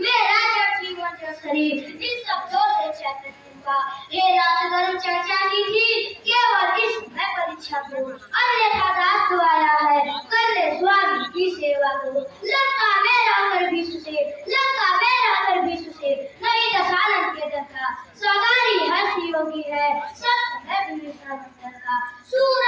मेरा जीवन जड़ शरीर इन शब्दों से चैतन्य दूँगा हे राम धर्म चर्चा की थी, केवल इस मैं परीक्षा को अन्यथा दास तो आया है, कर ले स्वामी की सेवा को लंका में रहकर भी सुसे, लंका में रहकर भी सुसे। नहीं दशानन के दर का सगारी है योगी है, सब है विभीषण का सूरज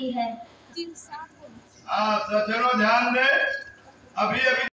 सकती है। हाँ सज्जनों ध्यान दे। अभी अभी